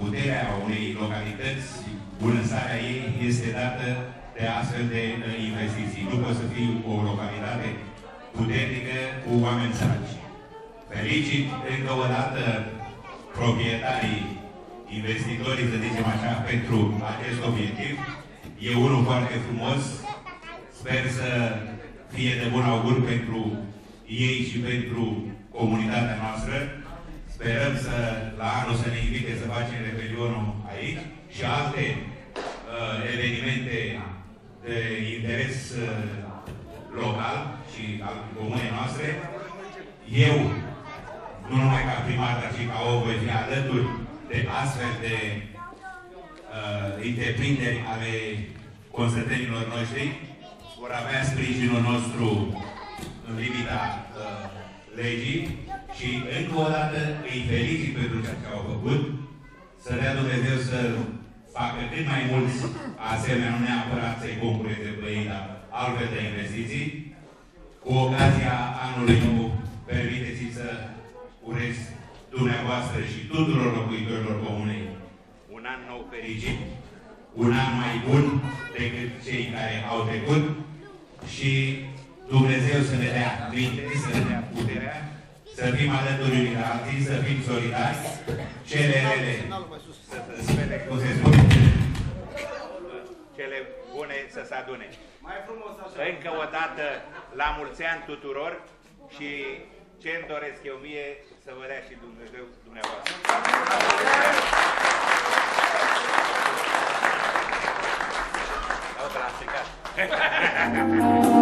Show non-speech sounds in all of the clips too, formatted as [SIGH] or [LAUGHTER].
puterea unei localități, bunăstarea ei este dată de astfel de investiții. Nu poți să fii o localitate puternică cu oameni săraci. Felicit încă o dată proprietarii, investitorii, să zicem așa, pentru acest obiectiv. E unul foarte frumos. Sper să fie de bun augur pentru ei și pentru comunitatea noastră. Sperăm să, la anul să ne invite să facem Revelionul aici și alte uh, evenimente de interes uh, local și al comunei noastre. Eu, nu numai ca primar, dar și ca om, voi fi alături de astfel de uh, întreprinderi ale consătenilor noștri. Vor avea sprijinul nostru în limita uh, legii și încă o dată îi felicit pentru ceea ce au făcut. Să dea Dumnezeu să facă cât mai mulți asemenea, nu neapărat să-i concureze pe ei, dar altfel de investiții. Cu ocazia anului nou, permiteți să urez dumneavoastră și tuturor locuitorilor comunei un an nou fericit, un an mai bun decât cei care au trecut și Dumnezeu să ne dea minte, să ne dea puterea, să fim alături unii la alții, să fim solidari, cele rele, să spune, cum se spune, cele bune să se adune. Mai frumos așa. Încă o dată, la mulți ani tuturor și ce îmi doresc eu mie, să vă dea și Dumnezeu dumneavoastră. Otra, [LAUGHS] [LAUGHS]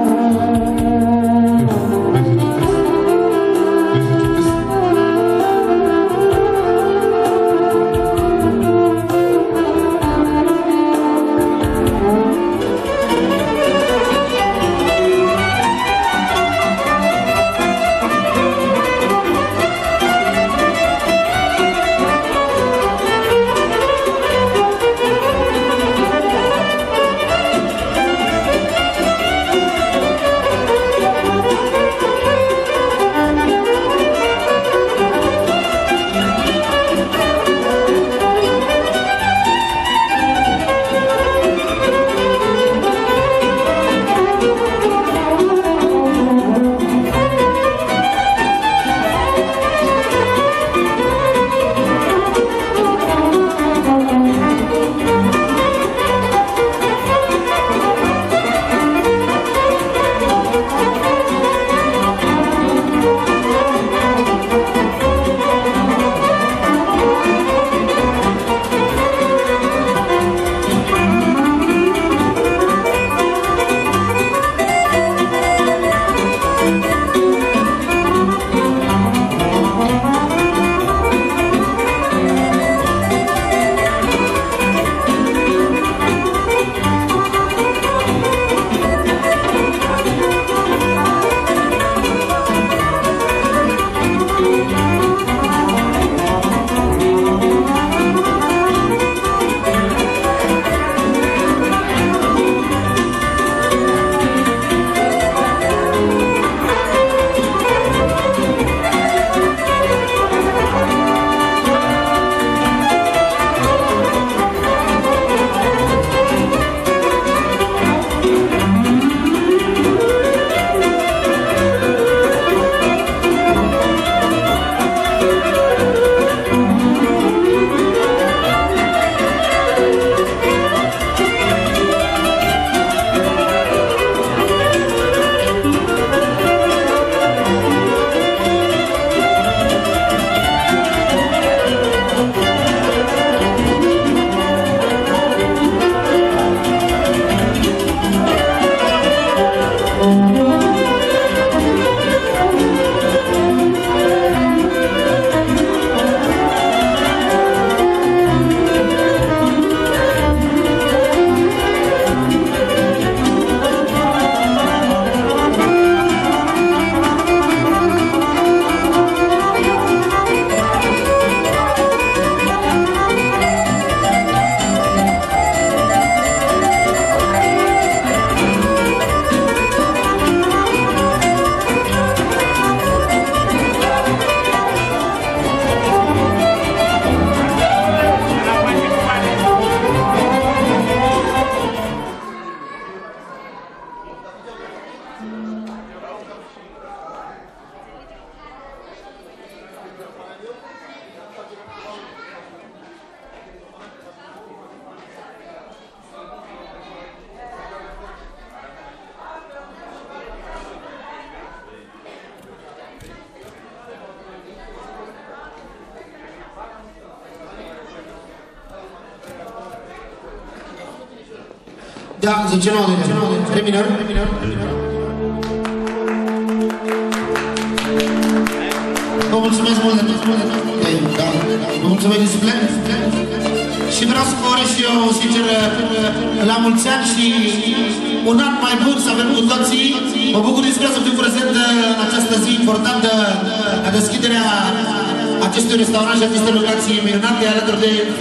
continuando.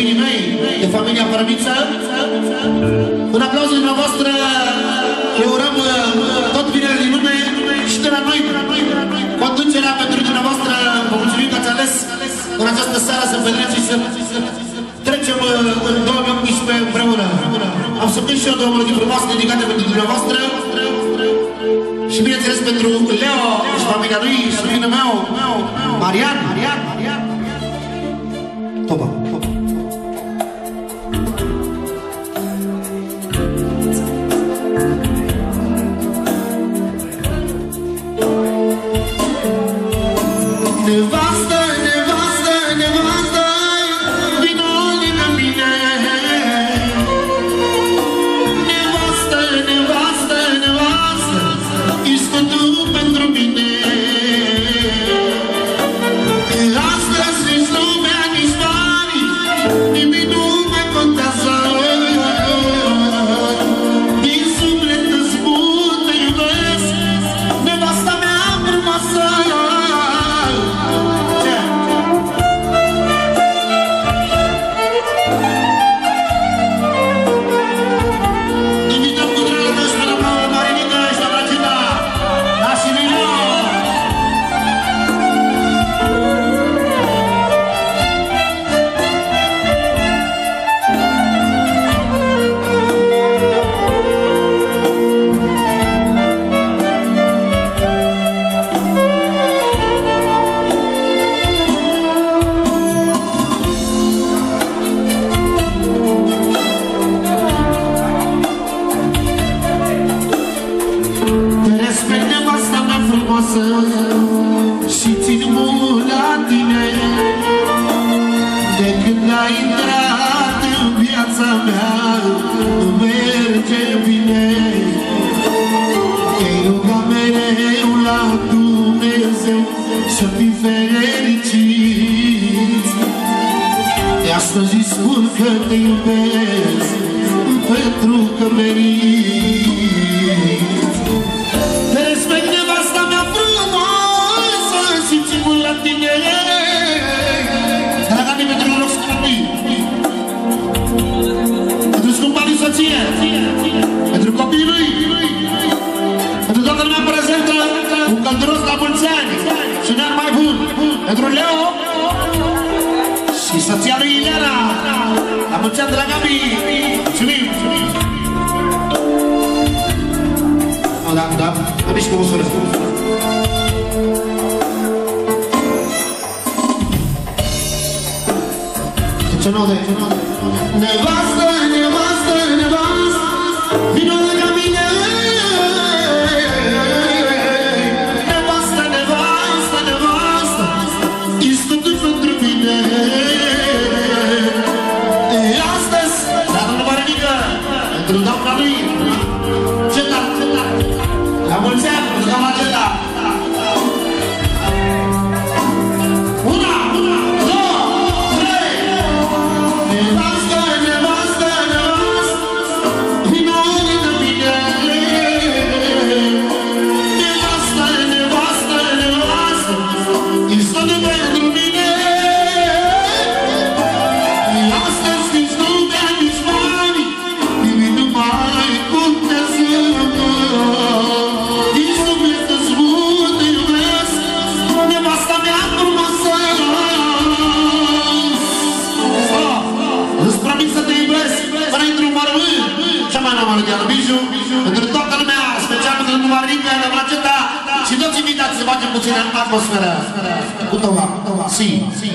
prietenii mei de familia Fărmiță. Un aplauz dumneavoastră, le urăm uh, tot binele din lume și de la noi, conducerea pentru dumneavoastră. Vă mulțumim că ați ales în această seară să vedeți și să trecem uh, în 2018 împreună. Am să cânt și eu două melodii frumoase dedicate pentru dumneavoastră și bineînțeles pentru Leo și familia lui și fiul meu, Marian. Marian. Marian. Topa. never stop never stop ne basta. atmósfera, gotova, sí. sí.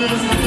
Pentru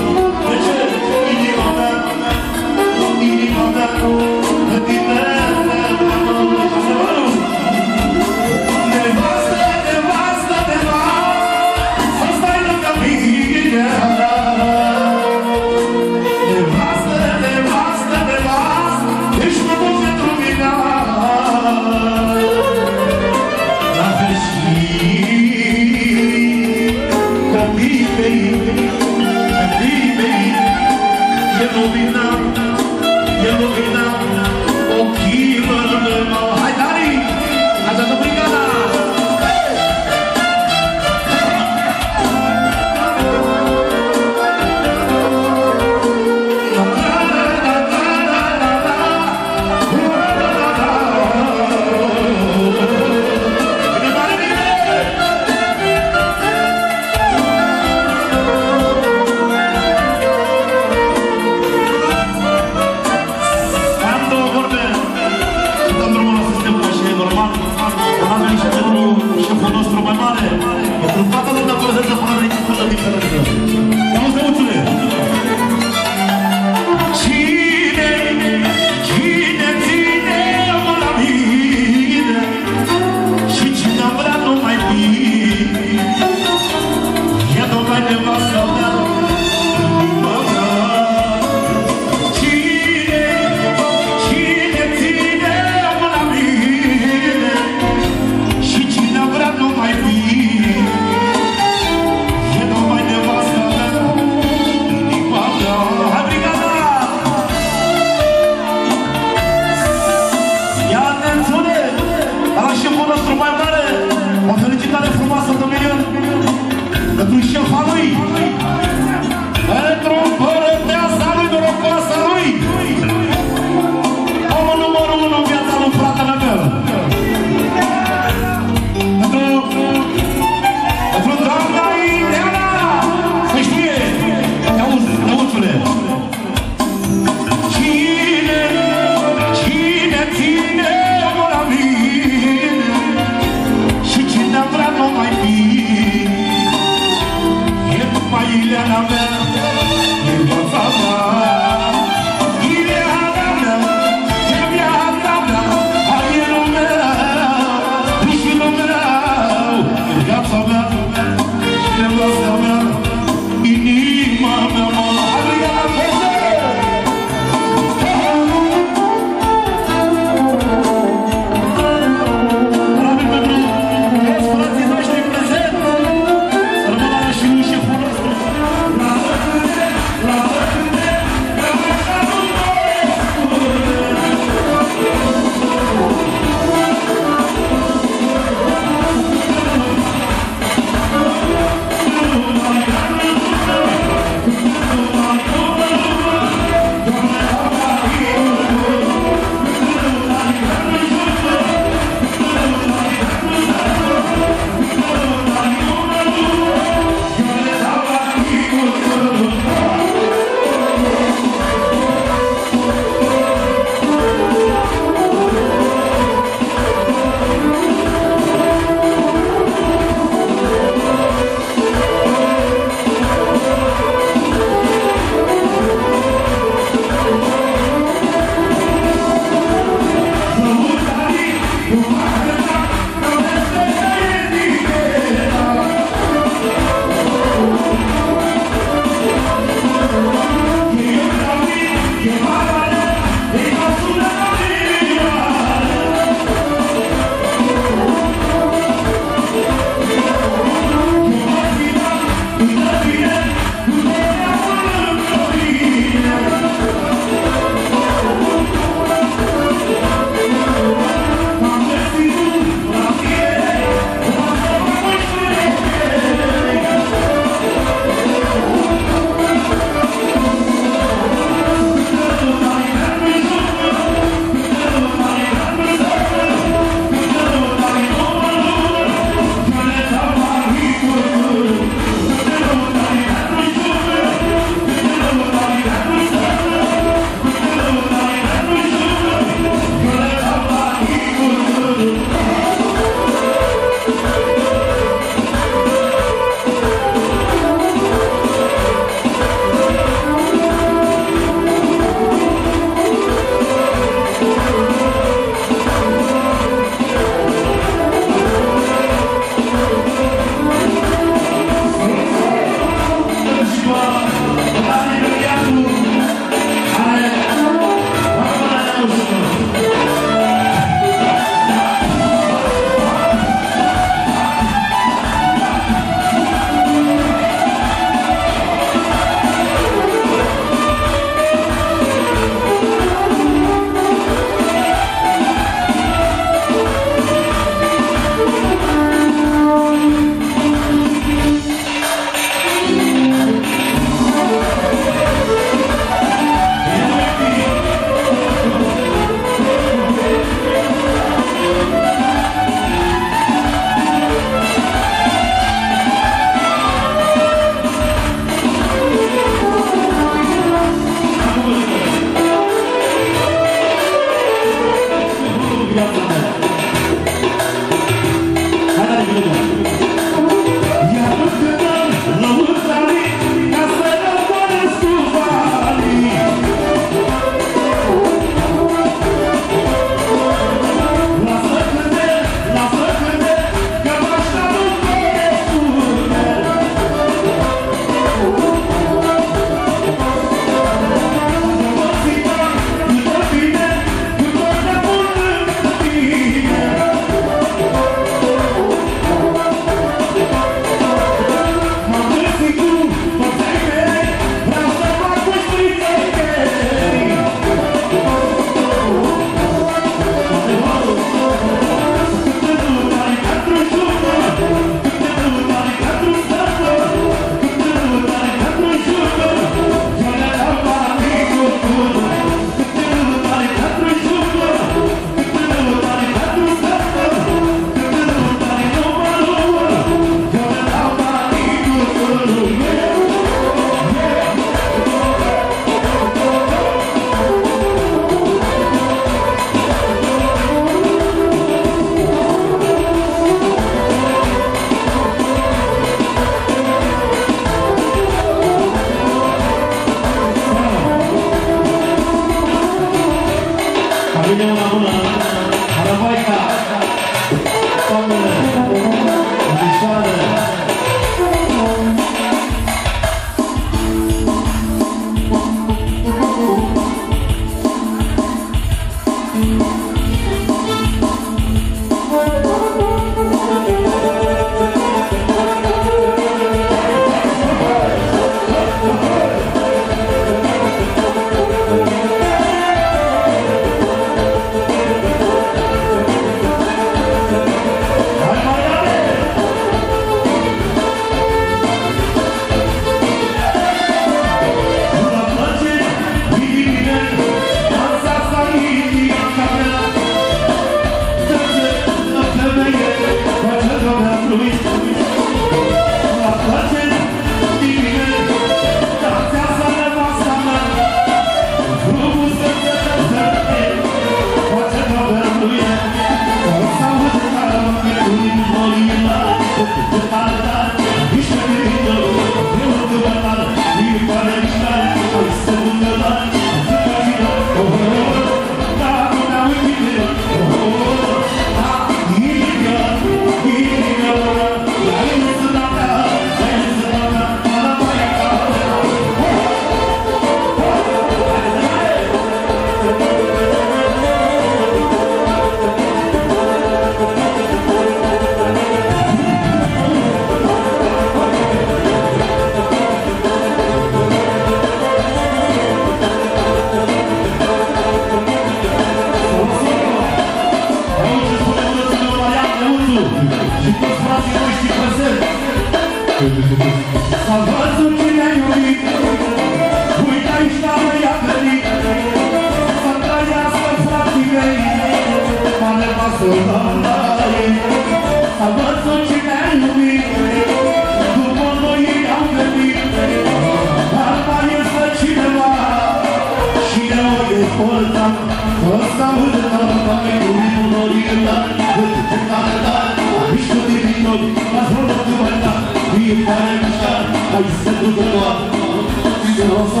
Nossa,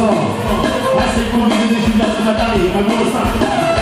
vai ser convido desde o nosso batalha, vai gostar.